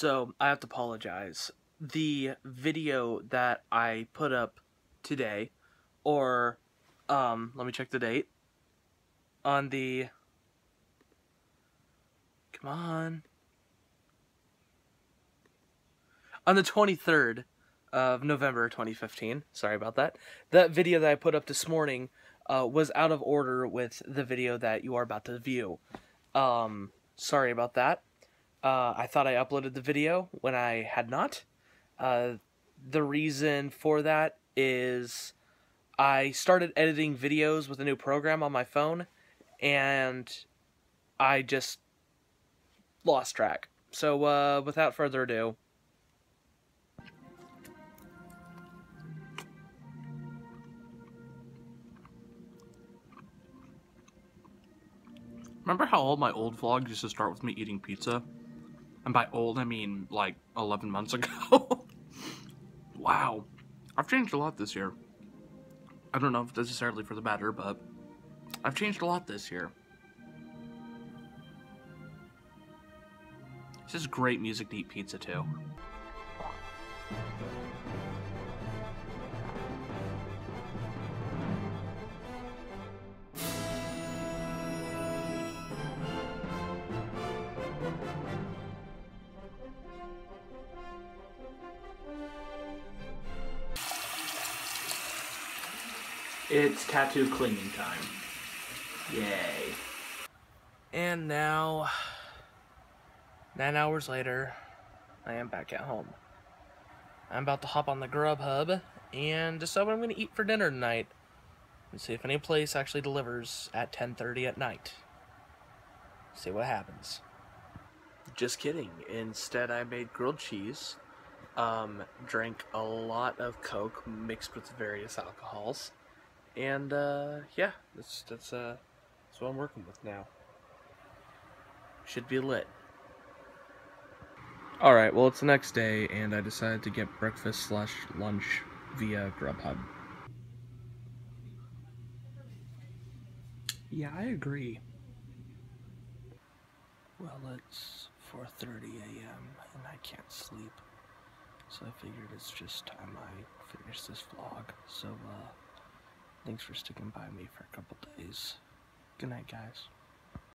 So I have to apologize. The video that I put up today, or um, let me check the date. On the come on, on the twenty third of November 2015. Sorry about that. That video that I put up this morning uh, was out of order with the video that you are about to view. Um, sorry about that. Uh, I thought I uploaded the video when I had not. Uh, the reason for that is I started editing videos with a new program on my phone and I just lost track. So, uh, without further ado, Remember how old my old vlog used to start with me eating pizza? And by old, I mean like 11 months ago. wow. I've changed a lot this year. I don't know if necessarily for the better, but I've changed a lot this year. This is great music to eat pizza too. It's tattoo cleaning time. Yay. And now, nine hours later, I am back at home. I'm about to hop on the Grubhub and decide what I'm going to eat for dinner tonight. And see if any place actually delivers at 10.30 at night. See what happens. Just kidding. Instead, I made grilled cheese, um, drank a lot of Coke mixed with various alcohols, and uh, yeah, that's that's uh, that's what I'm working with now. Should be lit. All right, well it's the next day, and I decided to get breakfast slash lunch via Grubhub. Yeah, I agree. Well, it's 4:30 a.m. and I can't sleep, so I figured it's just time I finish this vlog. So, uh, thanks for sticking by me for a couple days. Good night, guys.